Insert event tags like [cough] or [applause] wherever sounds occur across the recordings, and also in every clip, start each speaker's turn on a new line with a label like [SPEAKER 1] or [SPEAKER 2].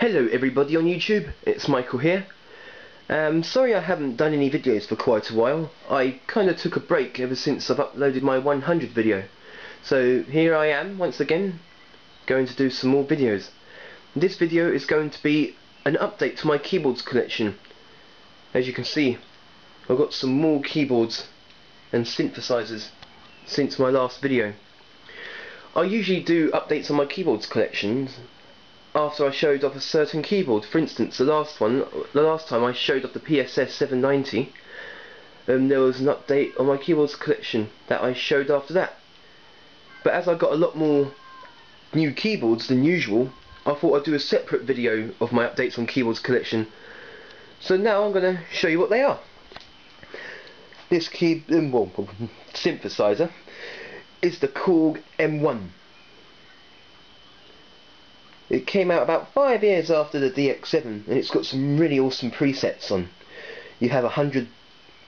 [SPEAKER 1] Hello everybody on YouTube, it's Michael here. Um, sorry I haven't done any videos for quite a while. I kinda took a break ever since I've uploaded my 100 video. So here I am once again, going to do some more videos. This video is going to be an update to my keyboards collection. As you can see, I've got some more keyboards and synthesizers since my last video. I usually do updates on my keyboards collections after I showed off a certain keyboard. For instance, the last one, the last time I showed off the PSS 790, um, there was an update on my keyboards collection that I showed after that. But as I got a lot more new keyboards than usual, I thought I'd do a separate video of my updates on keyboards collection. So now I'm going to show you what they are. This key, um, well, [laughs] synthesizer is the Korg M1. It came out about five years after the DX7 and it's got some really awesome presets on. You have a hundred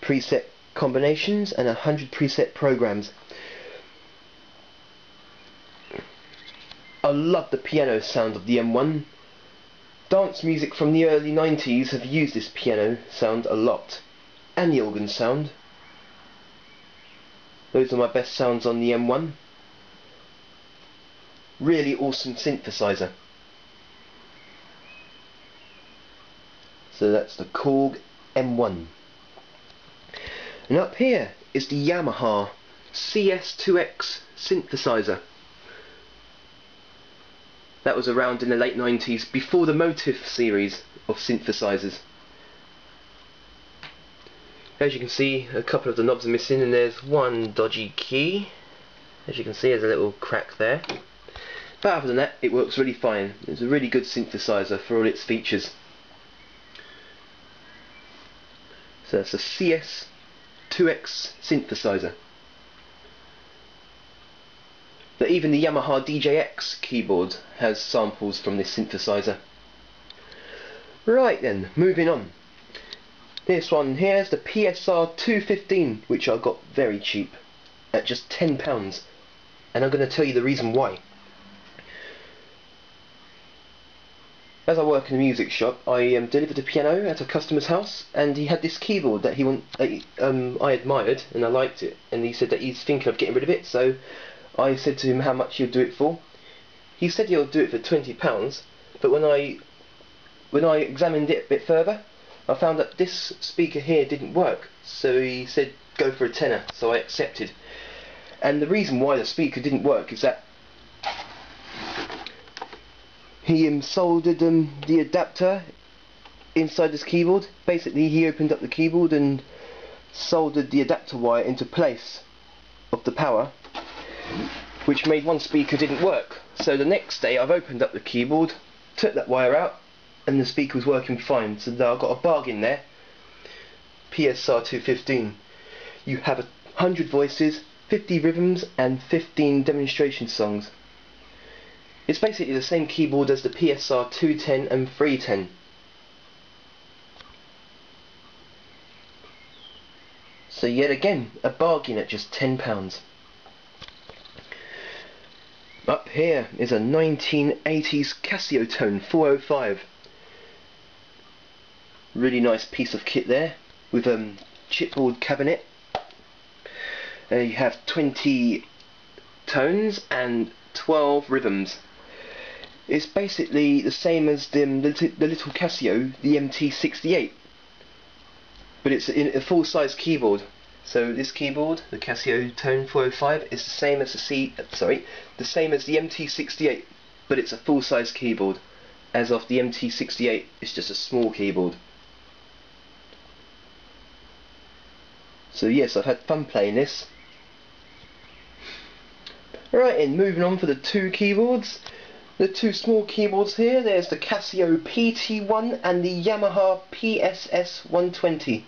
[SPEAKER 1] preset combinations and a hundred preset programs. I love the piano sound of the M1. Dance music from the early 90s have used this piano sound a lot. And the organ sound. Those are my best sounds on the M1. Really awesome synthesizer. So that's the Korg M1. And up here is the Yamaha CS2X synthesizer. That was around in the late 90s before the Motif series of synthesizers. As you can see a couple of the knobs are missing and there's one dodgy key. As you can see there's a little crack there. But other than that it works really fine. It's a really good synthesizer for all its features. So that's a CS2X synthesizer. But even the Yamaha DJX keyboard has samples from this synthesizer. Right then, moving on. This one here is the PSR 215, which I got very cheap, at just £10. And I'm going to tell you the reason why. As I work in a music shop, I um, delivered a piano at a customer's house, and he had this keyboard that he want, um, I admired, and I liked it, and he said that he's thinking of getting rid of it, so I said to him how much he'd do it for. He said he'll do it for twenty pounds, but when I when I examined it a bit further, I found that this speaker here didn't work, so he said go for a tenner, so I accepted. And the reason why the speaker didn't work is that he soldered um, the adapter inside this keyboard. Basically he opened up the keyboard and soldered the adapter wire into place of the power which made one speaker didn't work. So the next day I've opened up the keyboard, took that wire out and the speaker was working fine. So now I've got a bargain there. PSR 215. You have a hundred voices, 50 rhythms and 15 demonstration songs. It's basically the same keyboard as the PSR 210 and 310. So yet again, a bargain at just £10. Up here is a 1980s Casiotone 405. Really nice piece of kit there, with a um, chipboard cabinet. Uh, you have 20 tones and 12 rhythms. It's basically the same as the, the little Casio, the MT68, but it's in a full-size keyboard. So this keyboard, the Casiotone 405, is the same as the C, sorry, the same as the MT68, but it's a full-size keyboard. As of the MT68, it's just a small keyboard. So yes, I've had fun playing this. Right, and moving on for the two keyboards. The two small keyboards here, there's the Casio PT1 and the Yamaha PSS 120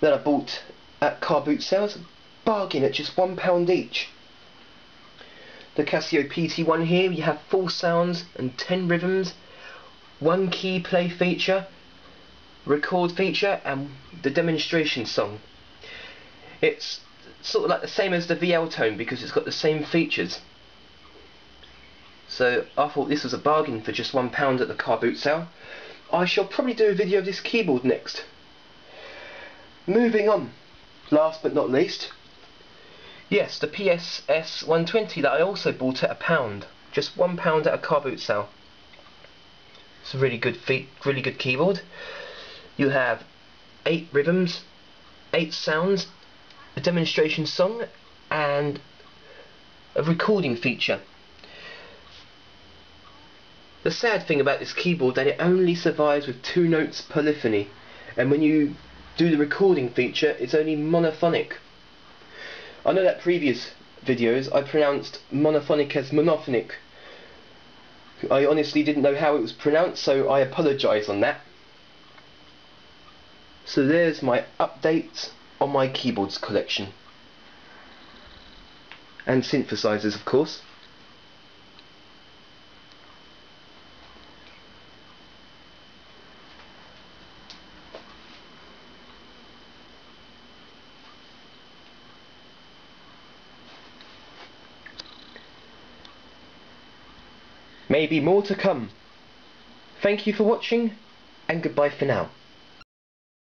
[SPEAKER 1] that I bought at car boot sales. Bargain at just £1 each. The Casio PT1 here, you have full sounds and 10 rhythms, one key play feature, record feature and the demonstration song. It's sort of like the same as the VL-Tone because it's got the same features. So I thought this was a bargain for just one pound at the car boot sale. I shall probably do a video of this keyboard next. Moving on, last but not least, yes, the PSS 120 that I also bought at a pound, just one pound at a car boot sale. It's a really good really good keyboard. You have eight rhythms, eight sounds, a demonstration song, and a recording feature. The sad thing about this keyboard that it only survives with two notes polyphony and when you do the recording feature it's only monophonic. I know that previous videos I pronounced monophonic as monophonic. I honestly didn't know how it was pronounced so I apologise on that. So there's my update on my keyboards collection. And synthesizers of course. Maybe more to come. Thank you for watching, and goodbye for now.